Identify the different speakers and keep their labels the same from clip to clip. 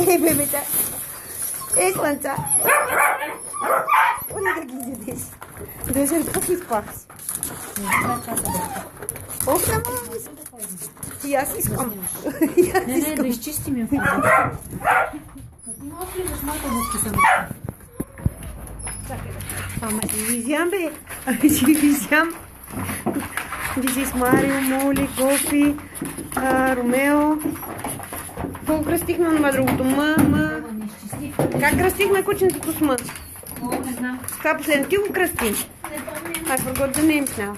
Speaker 1: Ей, бебета. Ей, слънца. Оне да ги изядеш. Да се как изпахс. Ох, да мама. И аз искам. И аз
Speaker 2: Не, не, да
Speaker 1: искам.
Speaker 2: изчистим я фаза. Може ли да моята дъска съм?
Speaker 1: Ама си визям, бе. Си визям. This is Марио, Моли, Гофи, а, Ромео. Какво кръстихме на другото? М, М. Как кръстихме кученцето с М?
Speaker 2: Не знам.
Speaker 1: Това последно ти го кръсти.
Speaker 2: Не помня.
Speaker 1: I forgot the names now.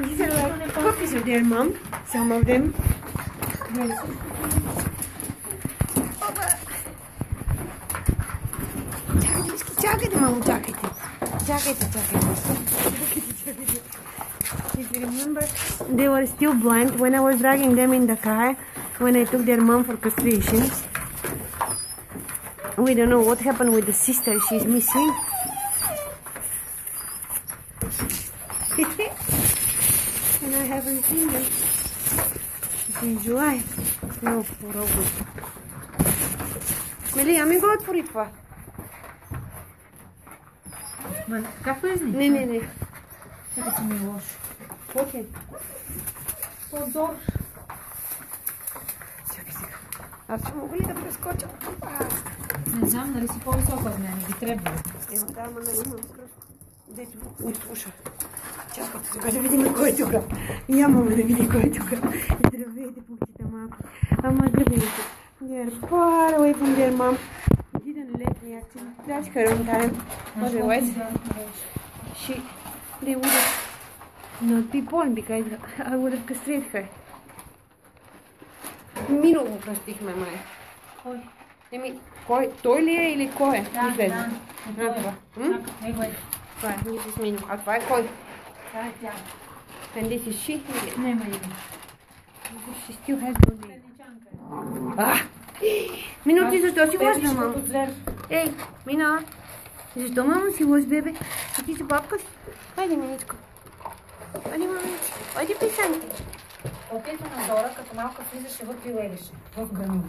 Speaker 1: These are like copies of their mom. Some of them. Чакайте, чакайте, мамо, чакайте. Чакайте, чакайте. If you remember, they were still blind when I was dragging them in the car when I took their mom for castration. We don't know what happened with the sister. She's missing. and I haven't seen them since July. No, for August. Мели, ами го отвори това.
Speaker 2: Ма, как влезни?
Speaker 1: Не, не, не.
Speaker 2: Чакай, че ми е лошо.
Speaker 1: Окей.
Speaker 2: Позор.
Speaker 1: Чакай сега. Аз ще мога ли да прескоча?
Speaker 2: Не знам, нали си по-висока от мен, би трябвало.
Speaker 1: Ема да, ама нали имам кръст. Дето не слуша. Чакайте сега да видим кой е тук. Нямаме да види кой е тук. Здравейте, пупчета малко. Ама здравейте. From their mom. Didn't let me actually touch her on time. Otherwise, she, they would have not be born because I would have castrated her. Минало го кръстихме, май.
Speaker 2: Кой?
Speaker 1: Еми, кой? Той ли е или кой е?
Speaker 2: Да,
Speaker 1: Излезе.
Speaker 2: да.
Speaker 1: А, това.
Speaker 2: е.
Speaker 1: М?
Speaker 2: Е.
Speaker 1: Е, сменил. А това е кой?
Speaker 2: Това е тя.
Speaker 1: And this is she?
Speaker 2: Няма име.
Speaker 1: She still has no name. А! Минути, защо си лъжна, мама? Ей, Мина! Защо мама си лъж, бебе? А ти си бабка си? Хайде, Миничко. Хайде, мамичко. Хайде, писанки.
Speaker 2: Отето на Зора, като малка влизаше вътре и лелеше. В гранина.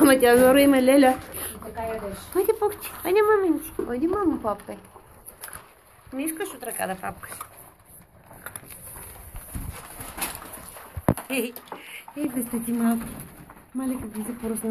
Speaker 1: Ама тя Зора има леля.
Speaker 2: И така ядеш.
Speaker 1: Хайде, пукче. Хайде, маменци. Хайде, мамо, папе. Не искаш от ръка да папкаш. Ей, ей, бе, ти малко. Мале, какви се поръсна.